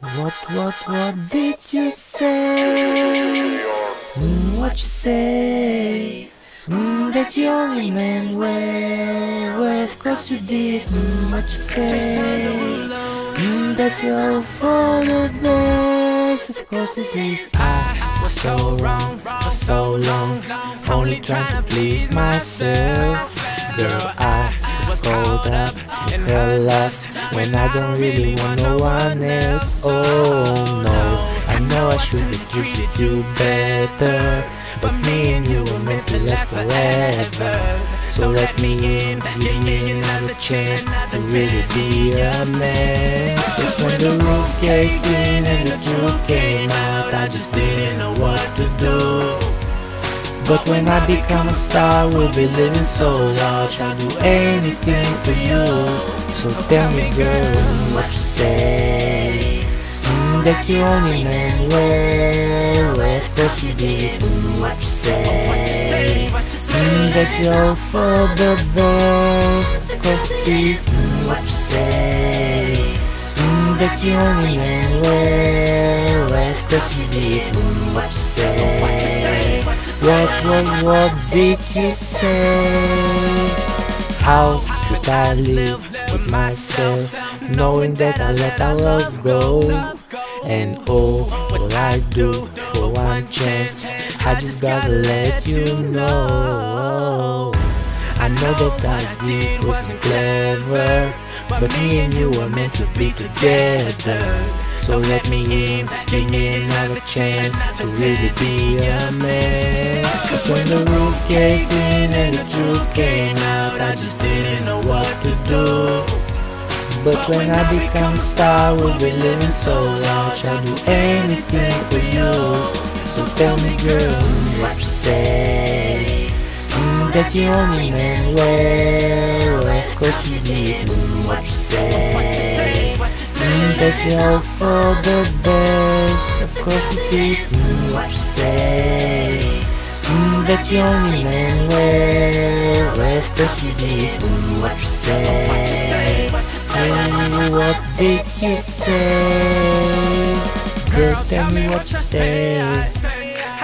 What, what, what did you say? Mm, what you say? Mm, that you only meant well, well, of course you did. Mm, what you say? Mm, that's all for the best, of course it is. I was so wrong for so long, only trying to please myself. Girl, I was caught up in her lust when I don't really want no one else. Oh no, I know I should have treated you better, but me and you were meant to last forever. So let me in, give me another chance to really be a man. It's when the roof caved in and the truth came out, I just didn't know what to do. But when I become a star, we'll be living so large. I'll do anything for you. So tell me, girl, what you say? Mm, that you only meant well, well, what you did. Mm, what you say? Mm, that you're all for the best. Of course it is. Mm, what you say? Mm, that you only meant well, well, what you did. Mm, what you say? What, did you say? How could I live with myself Knowing that I let our love go And oh, what I do for one chance I just gotta let you know know that I did wasn't clever But me and you were meant to be together so let me in, give me another chance to really be a man. Cause when the roof caved in and the truth came out, I just didn't know what to do. But when I become a star, we'll be living so large. I'll do anything for you. So tell me, girl, what you say? Mm, that you only meant well, of course you did. Mm, what you say? Mm, that you're all for the best, of course it is. Mm, what you say? Mm, that you only meant well, of course you did. Mm, what you say? Mm, what did you say? Girl, tell me what you say.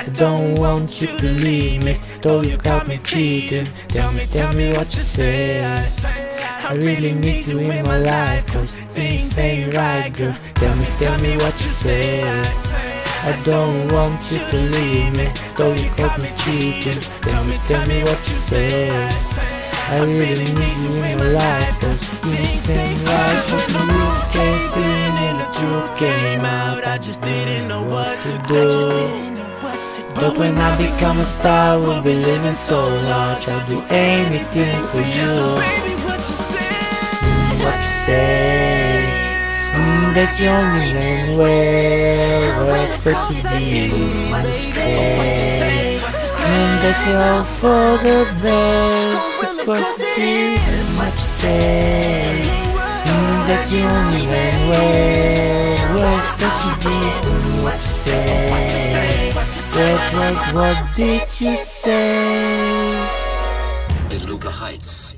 I don't want you to leave me, though you caught me cheating. Tell me, tell me what you say. I really need you in my life, cause things ain't right, girl. Tell me, tell me what you say. I don't want you to leave me, though you caught me cheating. Tell me, tell me what you say. I really need you in my life, cause things ain't right. So came in and the truth came out. I just didn't know what to do. But when I become a star, we'll be living so large. I'll do anything for you. So Mm, what you say? Mm, that you only meant well, what but you did. What you say? Mm, that you're all for the best, of course it is. What you say? Mm, that you only meant well, what but you did. What, did you say? Beluga Heights.